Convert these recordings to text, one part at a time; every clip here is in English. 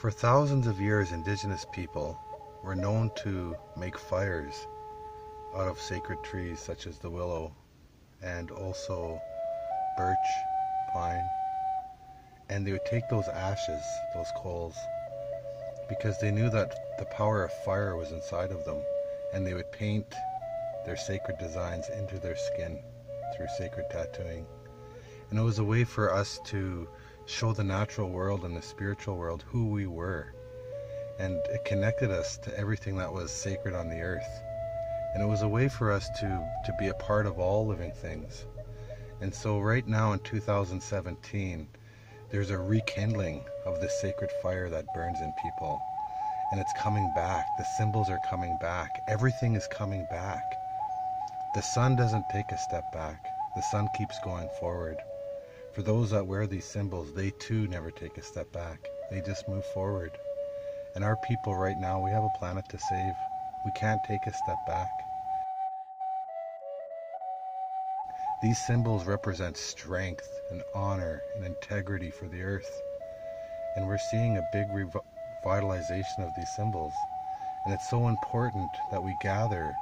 For thousands of years, indigenous people were known to make fires out of sacred trees such as the willow and also birch, pine. And they would take those ashes, those coals, because they knew that the power of fire was inside of them. And they would paint their sacred designs into their skin through sacred tattooing. And it was a way for us to show the natural world and the spiritual world who we were. And it connected us to everything that was sacred on the earth. And it was a way for us to, to be a part of all living things. And so, right now in 2017, there's a rekindling of the sacred fire that burns in people. And it's coming back. The symbols are coming back. Everything is coming back. The sun doesn't take a step back, the sun keeps going forward. For those that wear these symbols, they too never take a step back. They just move forward. And our people right now, we have a planet to save. We can't take a step back. These symbols represent strength and honor and integrity for the earth. And we're seeing a big revitalization of these symbols. And it's so important that we gather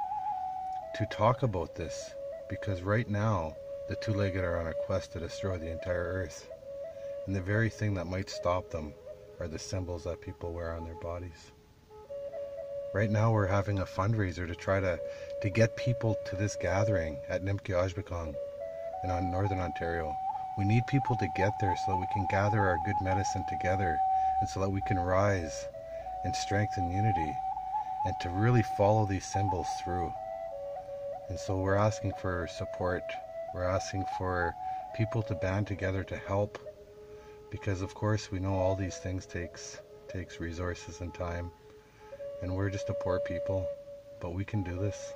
to talk about this because right now the two legged are on a quest to destroy the entire earth. And the very thing that might stop them are the symbols that people wear on their bodies. Right now we're having a fundraiser to try to, to get people to this gathering at Nimkii in Northern Ontario. We need people to get there so that we can gather our good medicine together and so that we can rise in strength and unity and to really follow these symbols through. And so we're asking for support we're asking for people to band together to help because of course we know all these things takes takes resources and time. And we're just a poor people but we can do this